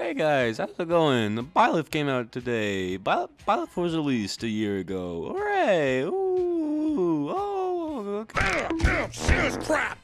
Hey guys, how's it going? The Byleth came out today. By- Byleth was released a year ago. Hooray! Ooh! Oh! Okay. Serious crap!